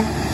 네.